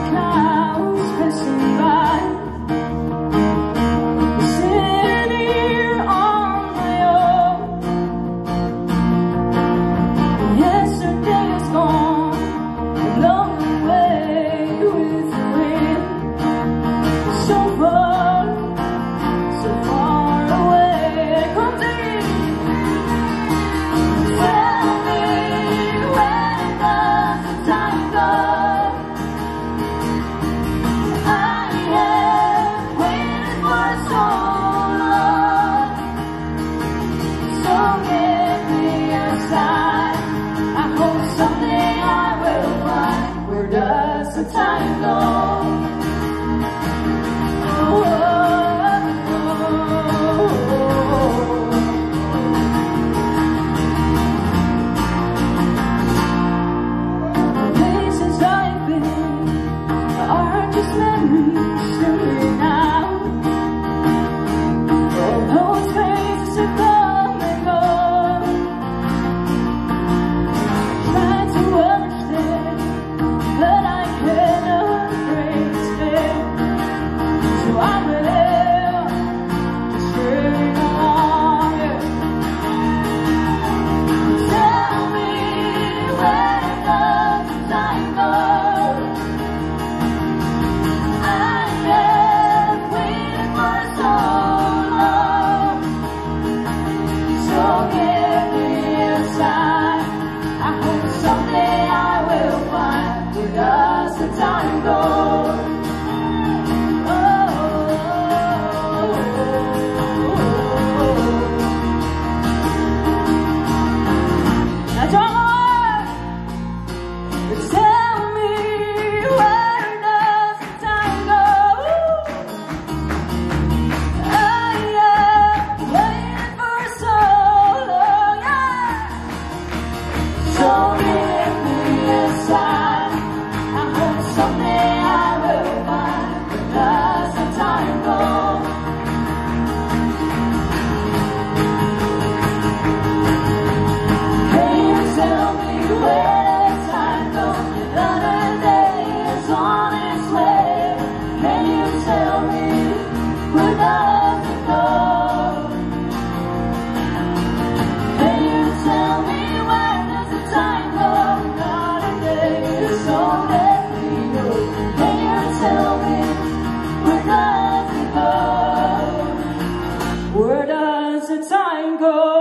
time. the time goes. I know. Where does the time go?